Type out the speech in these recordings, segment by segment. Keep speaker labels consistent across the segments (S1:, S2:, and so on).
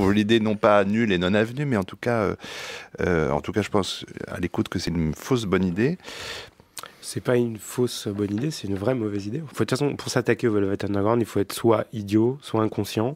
S1: trouve l'idée non pas nulle et non avenue, mais en tout cas, en tout cas, je pense à l'écoute que c'est une fausse bonne idée.
S2: C'est pas une fausse bonne idée, c'est une vraie mauvaise idée. de toute façon, pour s'attaquer au Velvet Underground, il faut être soit idiot, soit inconscient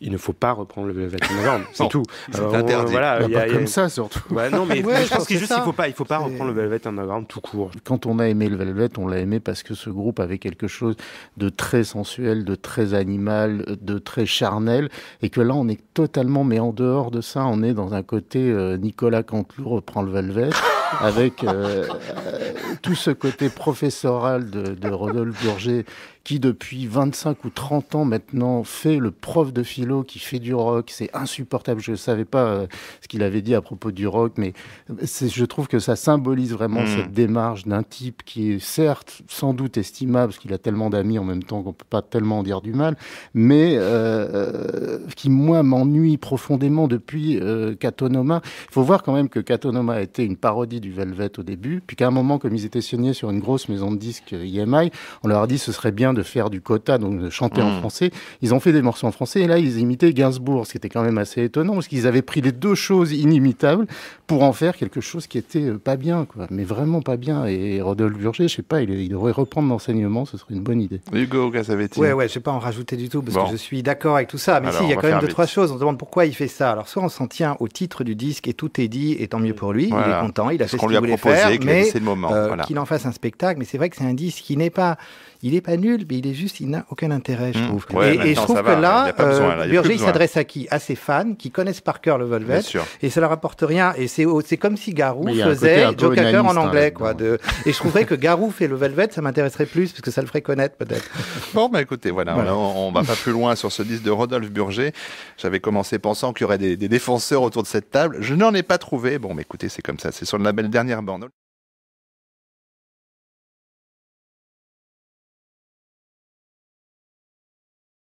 S2: il ne faut pas reprendre le Velvet Underground, c'est tout.
S1: C'est interdit. Voilà,
S3: y a, pas comme ça surtout.
S2: non, mais, je pense qu'il juste il faut pas, il faut pas reprendre le Velvet Underground tout court.
S3: Quand on a aimé le Velvet, on l'a aimé parce que ce groupe avait quelque chose de très sensuel, de très animal, de très charnel, et que là on est totalement, mais en dehors de ça, on est dans un côté euh, Nicolas Canteloup reprend le Velvet. avec euh, euh, tout ce côté professoral de, de Rodolphe Burger qui depuis 25 ou 30 ans maintenant fait le prof de philo, qui fait du rock. C'est insupportable. Je ne savais pas euh, ce qu'il avait dit à propos du rock, mais je trouve que ça symbolise vraiment hmm. cette démarche d'un type qui est certes sans doute estimable, parce qu'il a tellement d'amis en même temps qu'on peut pas tellement dire du mal, mais euh, qui, moi, m'ennuie profondément depuis euh, Katonoma. Il faut voir quand même que Katonoma a été une parodie du Velvet au début, puis qu'à un moment, comme ils étaient signés sur une grosse maison de disques EMI, on leur a dit ce serait bien de faire du quota, donc de chanter en hmm. français. Ils ont fait des morceaux en français et là, ils imitaient Gainsbourg, ce qui était quand même assez étonnant parce qu'ils avaient pris les deux choses inimitables pour en faire quelque chose qui était euh, pas bien, quoi, mais vraiment pas bien. Et Rodolphe Burger, je sais pas, il, devrait reprendre l'enseignement, ce serait une bonne idée.
S1: Hugo Cassavetti.
S4: Ouais, ouais, je vais pas en rajouter du tout parce que je suis d'accord avec tout ça. Mais si, il y a quand même deux, trois choses. On se demande pourquoi il fait ça. Alors, soit on s'en tient au titre du disque et tout est dit et tant mieux pour lui. Il est content, il a fait ce qu'il voulait faire. Mais euh, qu'il en fasse un spectacle. Mais c'est vrai que c'est un disque qui n'est pas il n'est pas nul, mais il est juste, il n'a aucun intérêt, je mmh. trouve. et, je trouve que là, euh, Burger, il s'adresse à qui? À ses fans qui connaissent par cœur le Velvet, et ça leur apporte rien. Et c'est comme si Garou faisait Joe Cocker en anglais, hein, quoi. De... Et je trouverais que Garou fait le Velvet, ça m'intéresserait plus, parce que ça le ferait connaître peut-être.
S1: Bon, bah écoutez, voilà, on, va pas plus loin sur ce disque de Rodolphe Burger. J'avais commencé pensant qu'il y aurait des, des défenseurs autour de cette table. Je n'en ai pas trouvé. Bon, mais écoutez, c'est comme ça. C'est sur le label Dernière Bande.